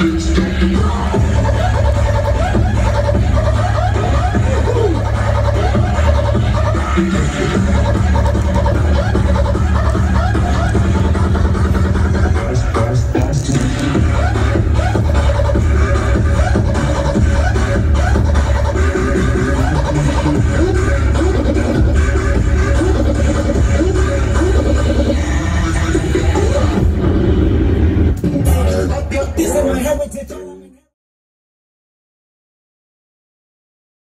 It's is my heritage.